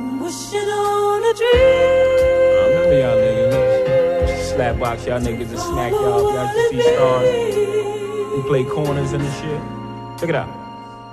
I wishing on a dream. I remember y'all niggas. Slapbox, y'all niggas and smack y'all. Y'all just see stars. We play corners and the shit. Check it out.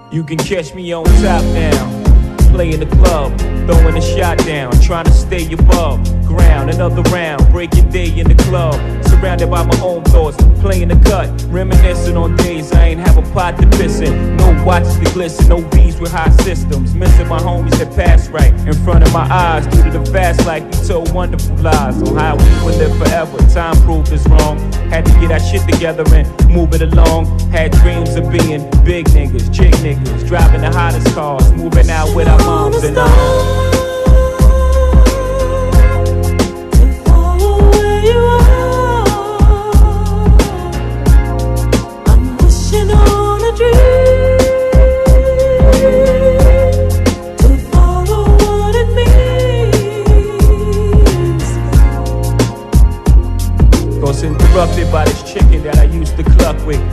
You can catch me on top now. Playing the club, throwing a shot down, trying to stay above ground. Another round, break your day in the club. So Surrounded by my own thoughts, playing the cut, reminiscing on days I ain't have a pot to piss in. No watches to glisten, no bees with hot systems. Missing my homies that passed right in front of my eyes. Due to the fast life, we told wonderful lies on how we would live forever. Time proved us wrong. Had to get our shit together and move it along. Had dreams of being big niggas, chick niggas, driving the hottest cars, moving out with our moms and all.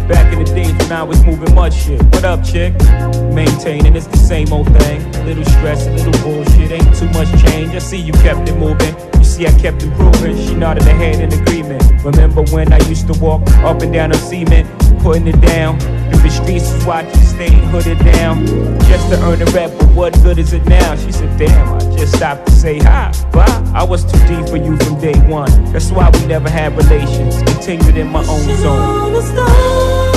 Back in the days when I was moving much shit. What up, chick? Maintaining, it's the same old thing. Little stress, a little bullshit, ain't too much change. I see you kept it moving. You see I kept improving She nodded her head in agreement. Remember when I used to walk up and down the cement? Putting it down the streets was watching, staying hooded down. Just to earn a rep, but what good is it now? She said, damn, I just stopped to say hi, bye I was too deep for you from day one. That's why we never had relations. Continued in my own zone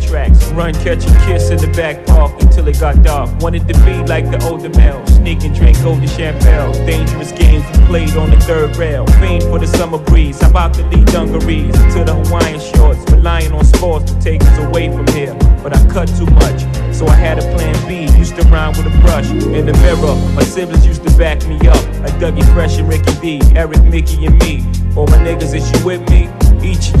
tracks. Run, catch a kiss in the back park until it got dark. Wanted to be like the older male. Sneak and drink older champagne. Dangerous games played on the third rail. Fiend for the summer breeze. I'm about to lead dungarees to the Hawaiian shorts. Relying on sports to take us away from here. But I cut too much. So I had a plan B. Used to rhyme with a brush in the mirror. My siblings used to back me up. Like Dougie Fresh and Ricky D, Eric, Mickey, and me. All my niggas, is you with me? Each of